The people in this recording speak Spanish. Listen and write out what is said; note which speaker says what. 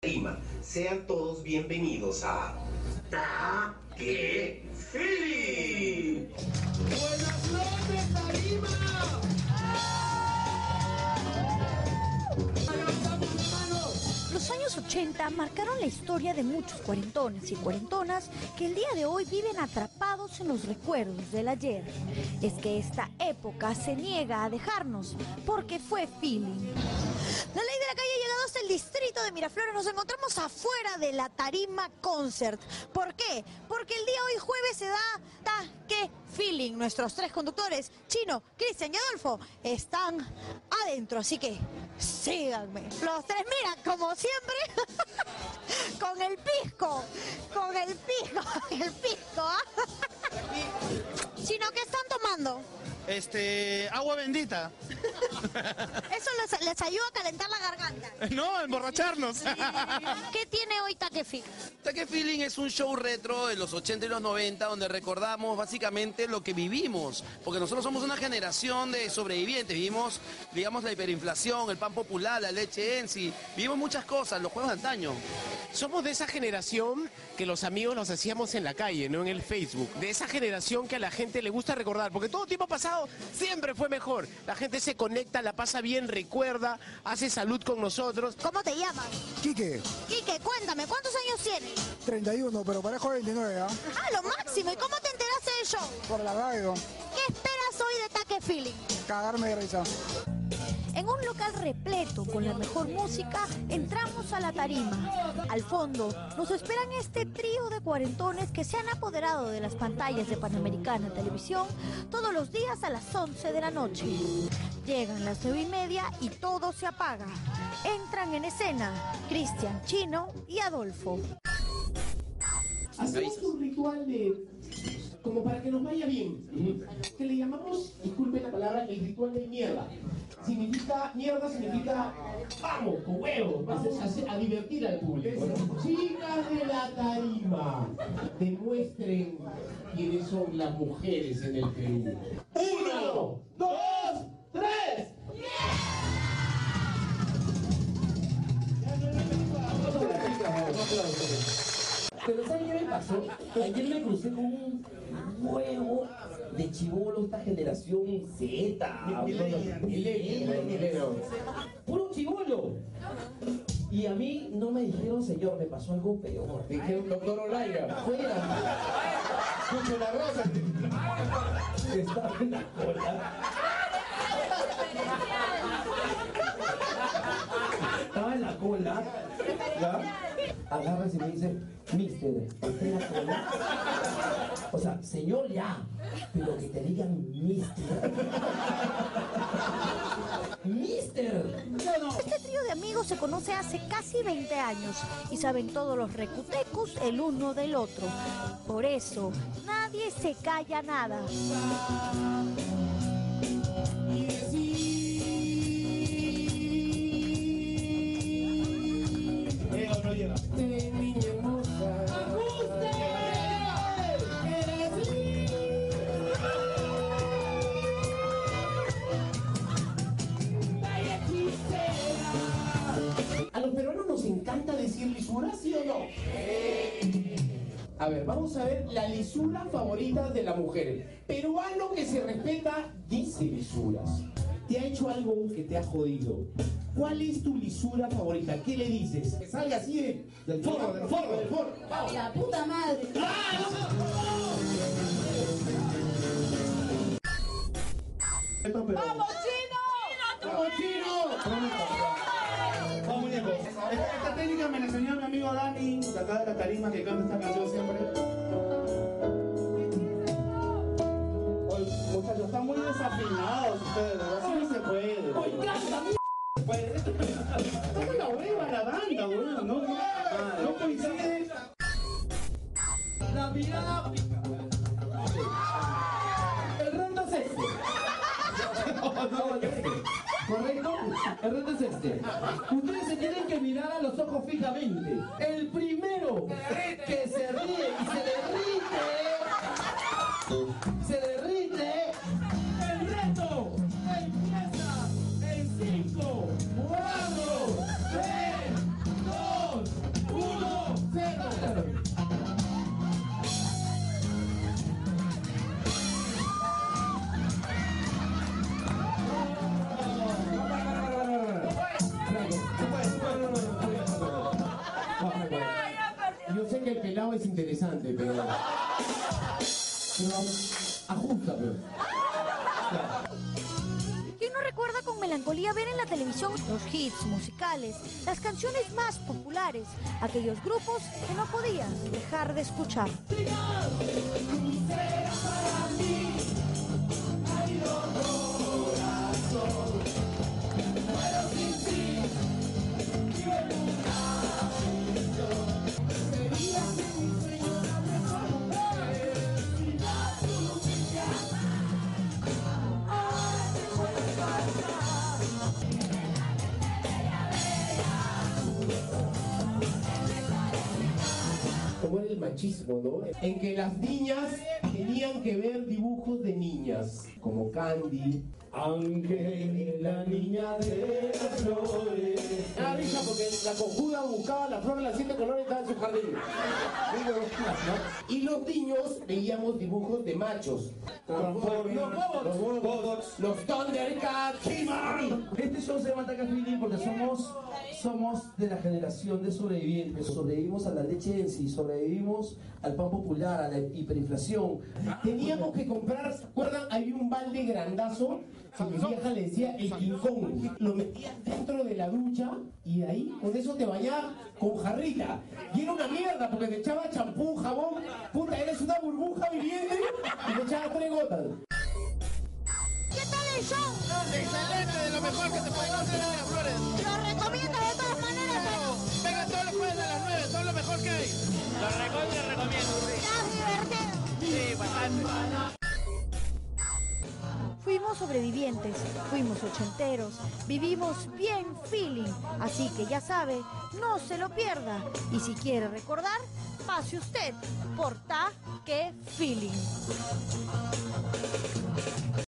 Speaker 1: Tarima. Sean todos bienvenidos a Ta Que Fili.
Speaker 2: Buenas noches, Tarima.
Speaker 3: Los años 80 marcaron la historia de muchos cuarentones y cuarentonas que el día de hoy viven atrapados en los recuerdos del ayer. Es que esta época se niega a dejarnos porque fue feeling. Distrito de Miraflores. Nos encontramos afuera de la Tarima Concert. ¿Por qué? Porque el día hoy jueves se da Ta Que Feeling. Nuestros tres conductores, Chino, Cristian y Adolfo, están adentro. Así que síganme. Los tres, mira, como siempre, con el pisco. Con el pisco. El pisco, ¿ah? Chino, ¿qué están tomando?
Speaker 4: Este, agua bendita.
Speaker 3: Eso les, les ayuda a calentar la garganta.
Speaker 4: No, a emborracharnos.
Speaker 3: ¿Qué tiene hoy Ta Que Feeling?
Speaker 5: Taque Feeling es un show retro de los 80 y los 90 donde recordamos básicamente lo que vivimos, porque nosotros somos una generación de sobrevivientes, vivimos, digamos, la hiperinflación, el pan popular, la leche en sí, vivimos muchas cosas, los juegos de antaño.
Speaker 6: Somos de esa generación que los amigos los hacíamos en la calle, no en el Facebook. De esa generación que a la gente le gusta recordar, porque todo tiempo pasado siempre fue mejor. La gente se conecta, la pasa bien, recuerda, hace salud con nosotros.
Speaker 3: ¿Cómo te llamas?
Speaker 7: Quique,
Speaker 3: Quique, cuéntame, ¿cuántos años tienes?
Speaker 7: 31, pero parejo 29, ¿ah?
Speaker 3: Ah, lo máximo. ¿Y cómo te enteraste del show?
Speaker 7: Por la radio,
Speaker 3: ¿Qué esperas hoy de Ta Que Feeling?
Speaker 7: cagarme de risa.
Speaker 3: En un local repleto con la mejor música, entramos a la tarima. Al fondo nos esperan este trío de cuarentones que se han apoderado de las pantallas de Panamericana Televisión todos los días a las 11 de la noche. Llegan las 9 y media y todo se apaga. Entran en escena Cristian Chino y Adolfo.
Speaker 2: Hacemos un ritual de. Como para que nos vaya bien. Que le llamamos, disculpe la palabra, el ritual de mierda. Significa, mierda significa vamos, con huevos, vamos a, hacer- a divertir al público. ¿no? Chicas de la tarima, demuestren quiénes son las mujeres en el Perú.
Speaker 8: Pero ¿sabes qué me pasó? Ayer me crucé con un huevo de chivolo, esta generación Z. Puro chivolo. Y a mí no me dijeron, señor, me pasó algo peor.
Speaker 2: Dijeron doctor Olaira.
Speaker 8: Fuera,
Speaker 2: Escucho la rosa.
Speaker 8: estaba en la cola. Estaba en la cola. ¿ya? Agarras y me dice, mister. O sea, señor ya, pero que te digan mister. Mister.
Speaker 3: Este trío de amigos se conoce hace casi 20 años y saben todos los recutecos el uno del otro. Por eso, nadie se calla nada.
Speaker 2: Decir lisura, ¿sí o no? A ver, vamos a ver la lisura favorita de la mujer. Peruano que se respeta dice lisuras. Te ha hecho algo que te ha jodido. ¿Cuál es tu lisura favorita? ¿Qué le dices? Que salga así de- del forro, del forro, del forro. Vamos.
Speaker 9: La puta madre.
Speaker 2: ¡Vamos, chino! ¡Vamos, chino!
Speaker 4: Esta, esta técnica me la enseñó mi amigo Dani, de acá de la tarima, que canta esta canción siempre. Muchachos, están muy desafinados ustedes, ¿verdad? Así no se puede.
Speaker 2: ¡Oye, canta, mi-
Speaker 4: Pues, la hueva la banda, weón. No, no, coincide.
Speaker 8: La mirada.
Speaker 2: El reto es este.
Speaker 8: ¿Correcto? El reto es este. Ustedes se tienen que mirar a los ojos fijamente. El primero que se ríe y se derrite.
Speaker 3: ¿Quién no recuerda con melancolía ver en la televisión los hits musicales, las canciones más populares, aquellos grupos que no podías dejar de escuchar?
Speaker 2: Como era el machismo, ¿no? En que las niñas tenían que ver dibujos de niñas, como Candy. Aunque la niña de las flores. Era risa porque la conjuda buscaba la flor de las siete colores y estaba en su jardín. Y los niños veíamos dibujos de machos. Transformers, Los robots, los Thundercats. He-Man.
Speaker 8: Este show se llama Taca porque somos, somos de la generación de sobrevivientes. Sobrevivimos a la leche en sí, sobrevivimos al pan popular, a la hiperinflación.
Speaker 2: Teníamos que comprar, ¿se acuerdan? Había un balde grandazo que mi vieja le decía el King Kong. Lo metías dentro de la ducha y de ahí con eso te bañabas con jarrita. Y era una mierda porque te echaba champú, jabón. Puta, eres una burbuja viviente y te echabas tres gotas.
Speaker 3: ¿Qué tal el show?
Speaker 6: Excelente, de lo mejor
Speaker 3: sobrevivientes, fuimos ochenteros, vivimos bien feeling, así que ya sabe, no se lo pierda. Y si quiere recordar, pase usted por Ta que feeling.